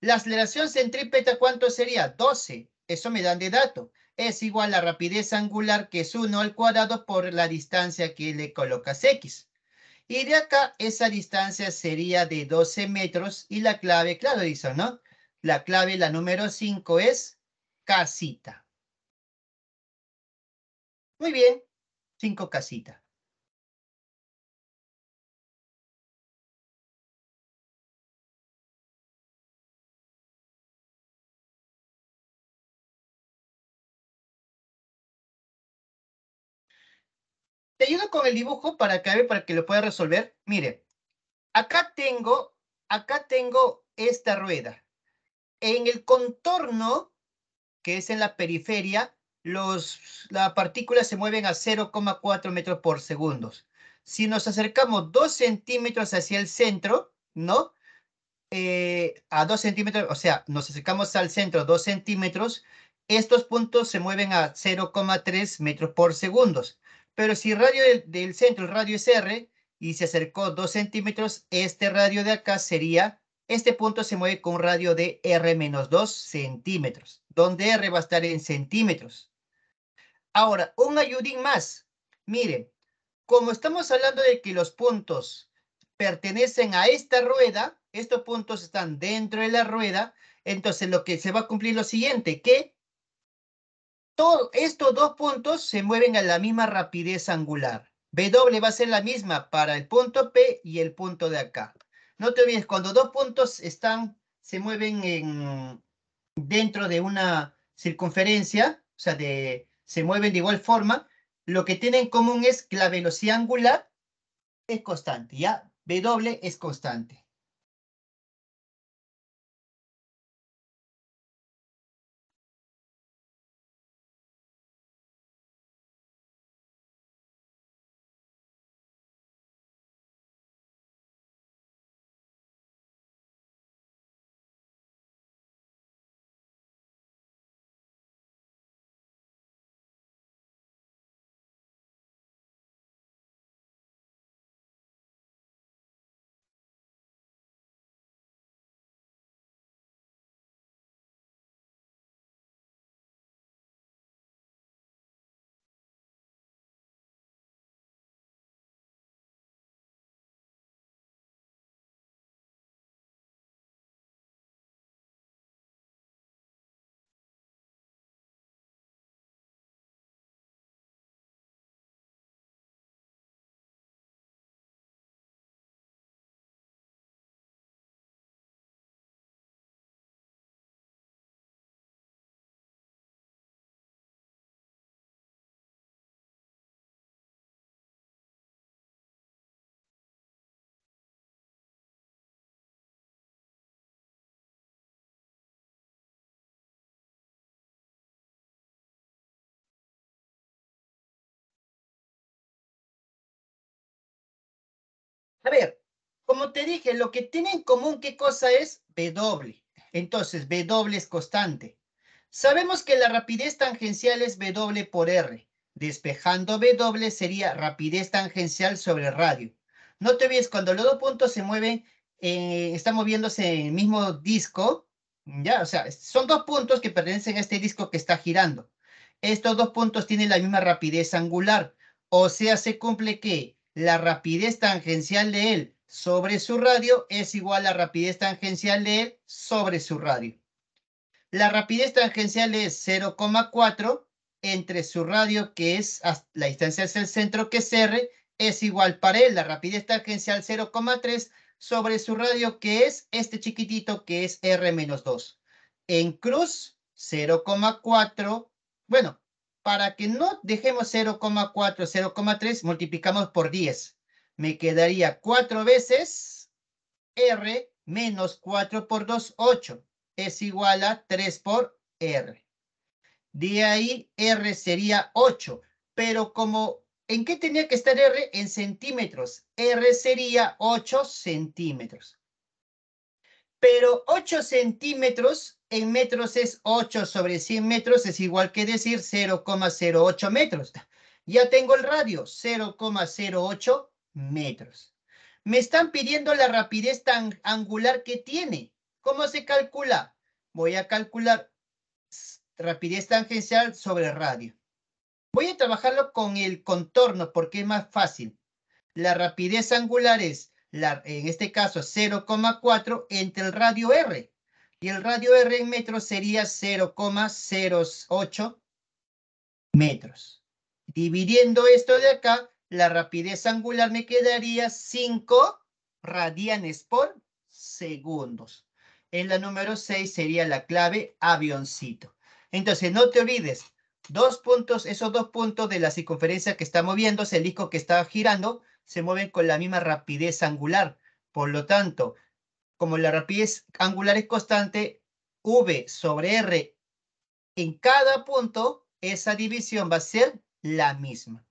La aceleración centrípeta, ¿cuánto sería? 12. Eso me dan de dato. Es igual a la rapidez angular, que es 1 al cuadrado por la distancia que le colocas X. Y de acá esa distancia sería de 12 metros y la clave, claro, dice, ¿no? La clave, la número 5 es casita. Muy bien, 5 casita. Ayudo con el dibujo para que, para que lo pueda resolver. Mire, acá tengo, acá tengo esta rueda. En el contorno, que es en la periferia, los, las partículas se mueven a 0,4 metros por segundo. Si nos acercamos 2 centímetros hacia el centro, ¿no? Eh, a 2 centímetros, o sea, nos acercamos al centro 2 centímetros, estos puntos se mueven a 0,3 metros por segundo. Pero si el radio del, centro, el radio es R, y se acercó 2 centímetros, este radio de acá sería, este punto se mueve con un radio de R menos 2 centímetros, donde R va a estar en centímetros. Ahora, un ayudín más. Miren, como estamos hablando de que los puntos pertenecen a esta rueda, estos puntos están dentro de la rueda, entonces lo que se va a cumplir lo siguiente, que todo, estos dos puntos se mueven a la misma rapidez angular. W va a ser la misma para el punto P y el punto de acá. No te olvides, cuando dos puntos están, se mueven en, dentro de una circunferencia, o sea, de, se mueven de igual forma, lo que tienen en común es que la velocidad angular es constante, ¿ya? W es constante. A ver, como te dije, lo que tiene en común, ¿qué cosa es? W. Entonces, W es constante. Sabemos que la rapidez tangencial es W por R. Despejando W sería rapidez tangencial sobre radio. No te olvides, cuando los dos puntos se mueven, eh, están moviéndose en el mismo disco, ya, o sea, son dos puntos que pertenecen a este disco que está girando. Estos dos puntos tienen la misma rapidez angular, o sea, se cumple que la rapidez tangencial de él sobre su radio es igual a la rapidez tangencial de él sobre su radio. La rapidez tangencial es 0,4 entre su radio, que es la distancia hacia el centro, que es R, es igual para él, la rapidez tangencial 0,3 sobre su radio, que es este chiquitito, que es R menos 2. En cruz, 0,4, bueno, para que no dejemos 0,4, 0,3, multiplicamos por 10. Me quedaría 4 veces R menos 4 por 2, 8. Es igual a 3 por R. De ahí R sería 8. Pero como, ¿en qué tenía que estar R? En centímetros. R sería 8 centímetros. Pero 8 centímetros en metros es 8 sobre 100 metros, es igual que decir 0,08 metros. Ya tengo el radio, 0,08 metros. Me están pidiendo la rapidez angular que tiene. ¿Cómo se calcula? Voy a calcular rapidez tangencial sobre radio. Voy a trabajarlo con el contorno porque es más fácil. La rapidez angular es, en este caso, 0,4 entre el radio R y el radio R en metros sería 0,08 metros. Dividiendo esto de acá, la rapidez angular me quedaría 5 radianes por segundos. En la número 6 sería la clave avioncito. Entonces, no te olvides, dos puntos, esos dos puntos de la circunferencia que está moviéndose, el disco que está girando, se mueven con la misma rapidez angular. Por lo tanto, como la rapidez angular es constante, V sobre R en cada punto esa división va a ser la misma.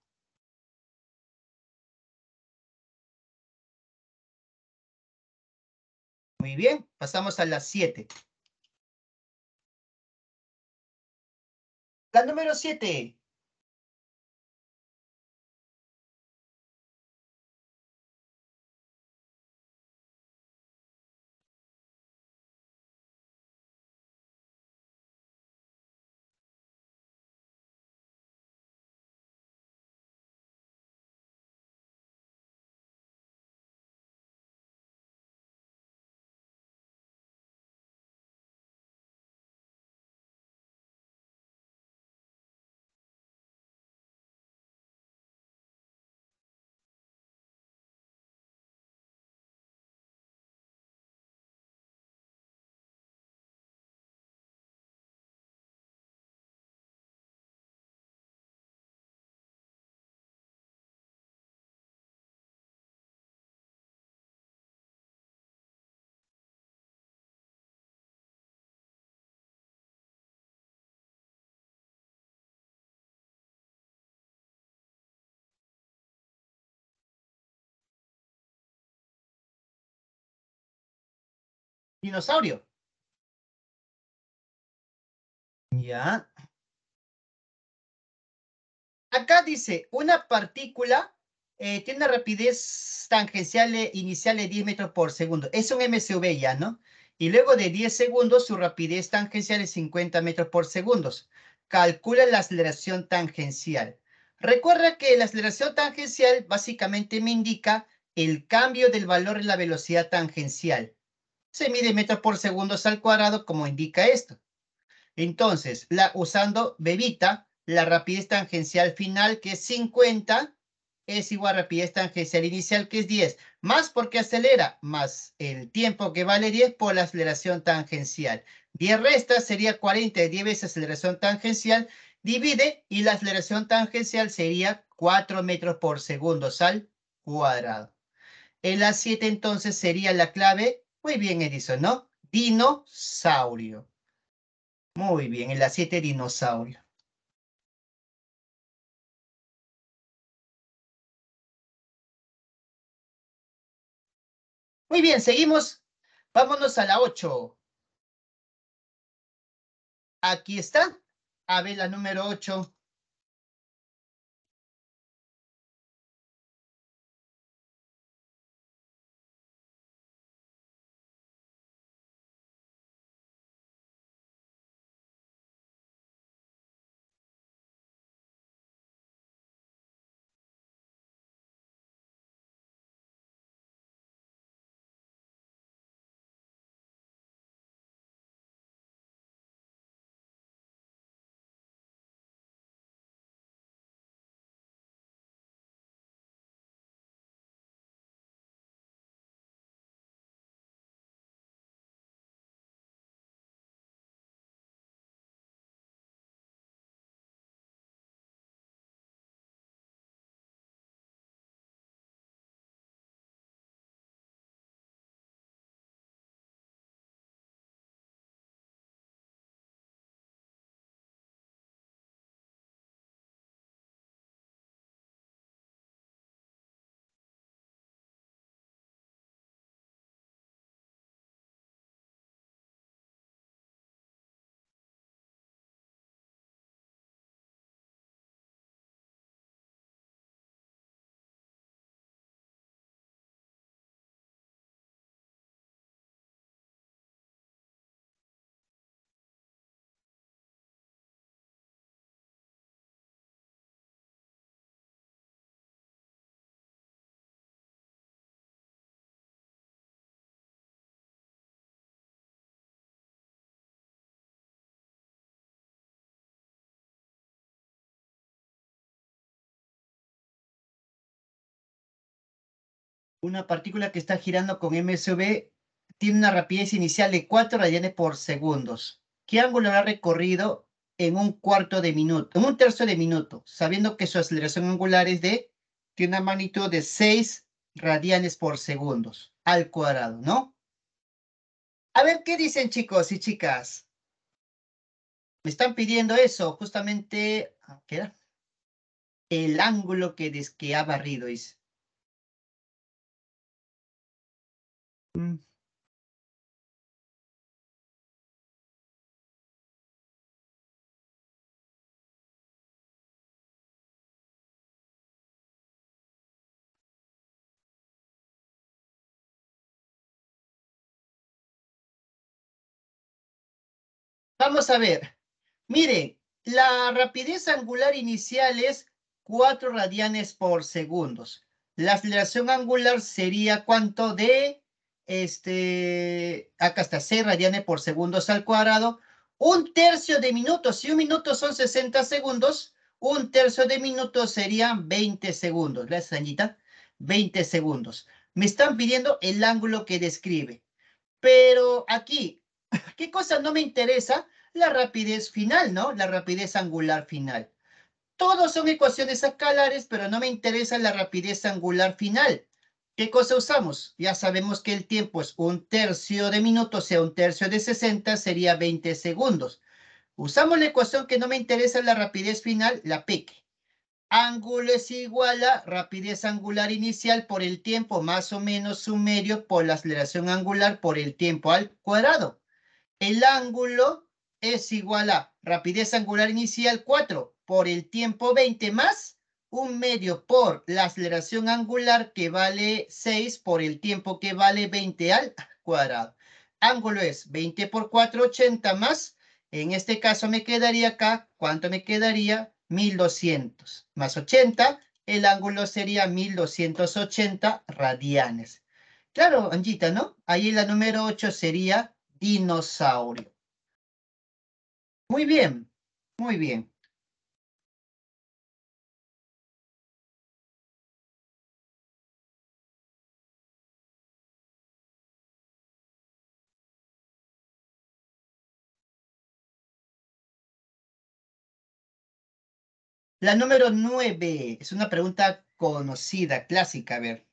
Muy bien, pasamos a las 7. La número 7. Dinosaurio. Ya. Acá dice, una partícula eh, tiene una rapidez tangencial inicial de 10 metros por segundo. Es un MCV ya, ¿no? Y luego de 10 segundos, su rapidez tangencial es 50 metros por segundo. Calcula la aceleración tangencial. Recuerda que la aceleración tangencial básicamente me indica el cambio del valor en la velocidad tangencial se mide metros por segundo al cuadrado, como indica esto. Entonces, la, usando bebita, la rapidez tangencial final, que es 50, es igual a rapidez tangencial inicial, que es 10. Más porque acelera, más el tiempo que vale 10 por la aceleración tangencial. 10 resta sería 40, 10 veces aceleración tangencial, divide y la aceleración tangencial sería 4 metros por segundo al cuadrado. En la 7 entonces sería la clave muy bien, Edison, ¿no? Dinosaurio. Muy bien, en la 7 dinosaurio. Muy bien, seguimos. Vámonos a la 8. Aquí está. A ver, la número 8. Una partícula que está girando con MSV tiene una rapidez inicial de 4 radianes por segundos. ¿Qué ángulo ha recorrido en un cuarto de minuto, en un tercio de minuto, sabiendo que su aceleración angular es de, tiene una magnitud de 6 radianes por segundos al cuadrado, ¿no? A ver, ¿qué dicen chicos y chicas? Me están pidiendo eso, justamente, ah, ¿qué era? El ángulo que, des, que ha barrido, dice. Mm. Vamos a ver. Miren, la rapidez angular inicial es 4 radianes por segundos. La aceleración angular sería cuánto de, este, acá está, 6 radianes por segundos al cuadrado. Un tercio de minuto, si un minuto son 60 segundos, un tercio de minuto serían 20 segundos. La Anita. 20 segundos. Me están pidiendo el ángulo que describe. Pero aquí, ¿qué cosa no me interesa? la rapidez final, ¿no? La rapidez angular final. Todos son ecuaciones escalares, pero no me interesa la rapidez angular final. ¿Qué cosa usamos? Ya sabemos que el tiempo es un tercio de minuto, o sea, un tercio de 60 sería 20 segundos. Usamos la ecuación que no me interesa la rapidez final, la PIC. Ángulo es igual a rapidez angular inicial por el tiempo más o menos su medio por la aceleración angular por el tiempo al cuadrado. El ángulo es igual a rapidez angular inicial 4 por el tiempo 20 más un medio por la aceleración angular que vale 6 por el tiempo que vale 20 al cuadrado. Ángulo es 20 por 4, 80 más. En este caso me quedaría acá, ¿cuánto me quedaría? 1200 más 80, el ángulo sería 1280 radianes. Claro, Angita, ¿no? Ahí la número 8 sería dinosaurio. Muy bien, muy bien. La número nueve es una pregunta conocida, clásica, a ver.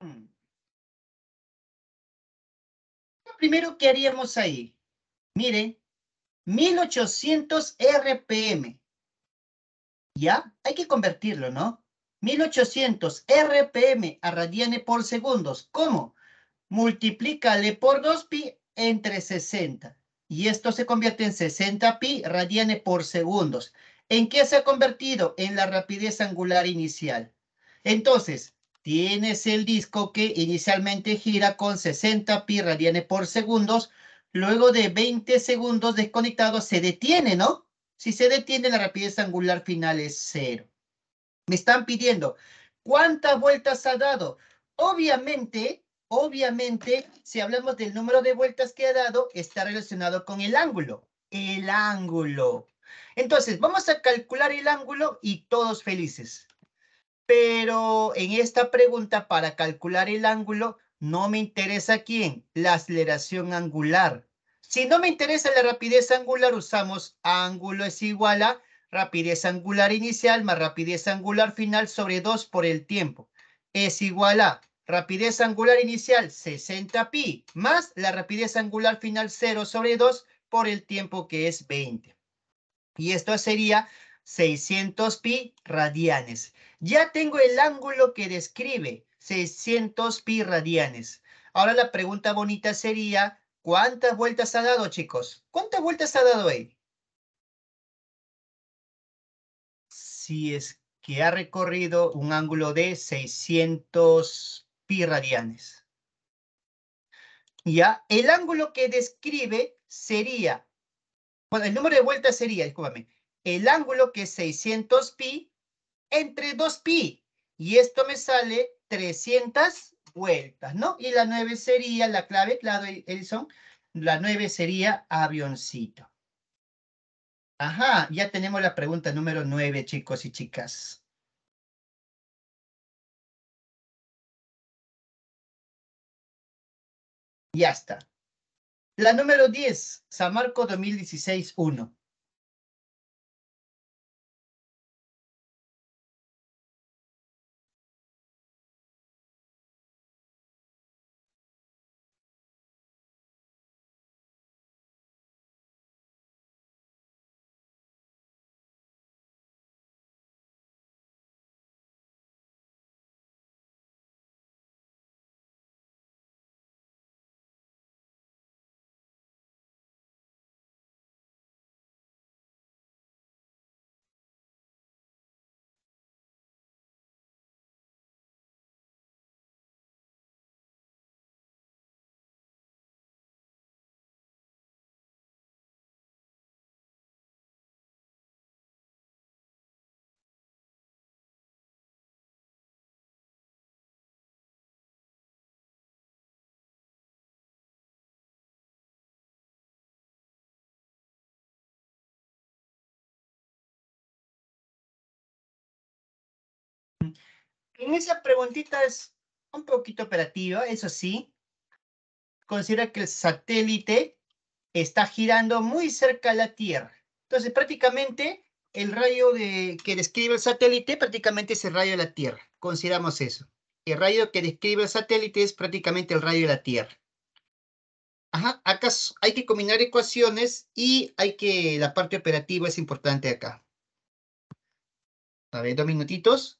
Mm. Lo primero que haríamos ahí, mire, 1800 RPM. ¿Ya? Hay que convertirlo, ¿no? 1800 RPM a radianes por segundos. ¿Cómo? Multiplícale por 2pi entre 60. Y esto se convierte en 60 pi radianes por segundos. ¿En qué se ha convertido? En la rapidez angular inicial. Entonces, tienes el disco que inicialmente gira con 60 pi radianes por segundos. Luego de 20 segundos desconectado se detiene, ¿no? Si se detiene, la rapidez angular final es cero. Me están pidiendo, ¿cuántas vueltas ha dado? Obviamente, obviamente, si hablamos del número de vueltas que ha dado, está relacionado con el ángulo. El ángulo. Entonces, vamos a calcular el ángulo y todos felices. Pero en esta pregunta, para calcular el ángulo, no me interesa quién, la aceleración angular. Si no me interesa la rapidez angular, usamos ángulo es igual a rapidez angular inicial más rapidez angular final sobre 2 por el tiempo. Es igual a rapidez angular inicial 60 pi más la rapidez angular final 0 sobre 2 por el tiempo que es 20. Y esto sería 600 pi radianes. Ya tengo el ángulo que describe 600 pi radianes. Ahora la pregunta bonita sería, ¿cuántas vueltas ha dado, chicos? ¿Cuántas vueltas ha dado ahí? si es que ha recorrido un ángulo de 600 pi radianes. Ya, el ángulo que describe sería, bueno, el número de vueltas sería, discúlpame, el ángulo que es 600 pi entre 2 pi. Y esto me sale 300 vueltas, ¿no? Y la 9 sería la clave, claro, Edison, la 9 sería avioncito. Ajá, ya tenemos la pregunta número nueve, chicos y chicas. Ya está. La número 10, San Marco 2016-1. En esa preguntita es un poquito operativa, eso sí. Considera que el satélite está girando muy cerca a la Tierra. Entonces, prácticamente, el rayo que describe el satélite prácticamente es el rayo de la Tierra. Consideramos eso. El rayo que describe el satélite es prácticamente el rayo de la Tierra. Ajá, acá hay que combinar ecuaciones y hay que, la parte operativa es importante acá. A ver, dos minutitos.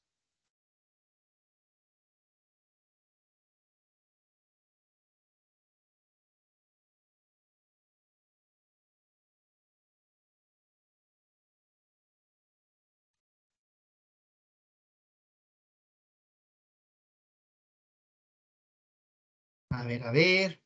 Ver, a ver.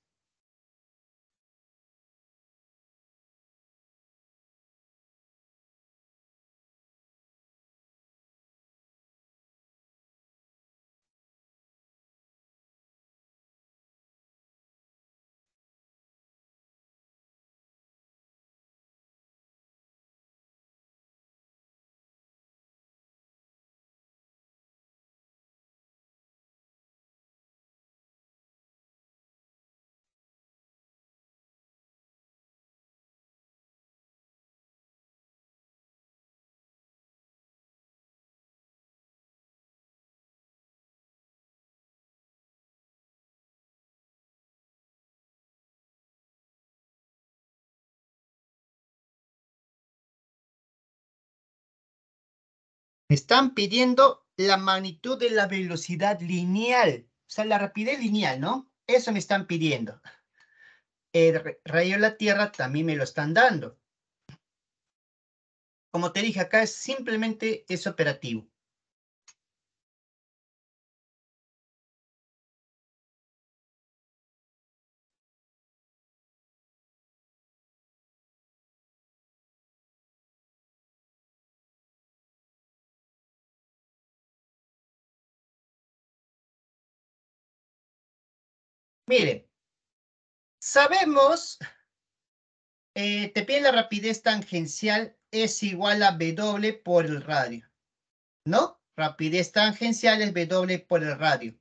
Me están pidiendo la magnitud de la velocidad lineal. O sea, la rapidez lineal, ¿no? Eso me están pidiendo. El rayo de la Tierra también me lo están dando. Como te dije acá, es simplemente es operativo. Miren, sabemos, eh, te piden la rapidez tangencial es igual a W por el radio, ¿no? Rapidez tangencial es W por el radio.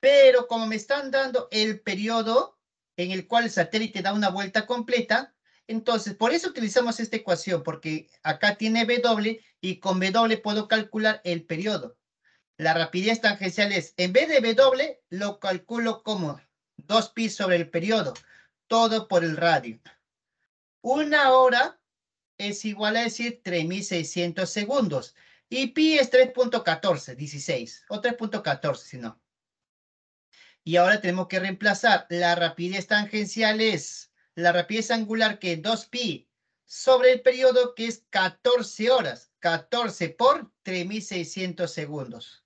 Pero como me están dando el periodo en el cual el satélite da una vuelta completa, entonces por eso utilizamos esta ecuación, porque acá tiene W y con W puedo calcular el periodo. La rapidez tangencial es, en vez de W, lo calculo como 2pi sobre el periodo, todo por el radio. Una hora es igual a decir 3600 segundos. Y pi es 3.14, 16, o 3.14 si no. Y ahora tenemos que reemplazar la rapidez tangencial es la rapidez angular que es 2pi sobre el periodo que es 14 horas. 14 por 3600 segundos.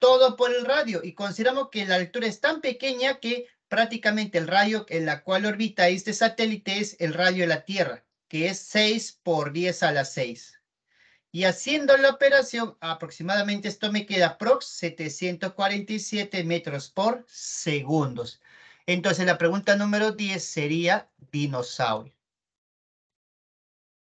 Todo por el radio. Y consideramos que la altura es tan pequeña que prácticamente el radio en la cual orbita este satélite es el radio de la Tierra, que es 6 por 10 a la 6. Y haciendo la operación, aproximadamente esto me queda prox 747 metros por segundos. Entonces la pregunta número 10 sería dinosaurio.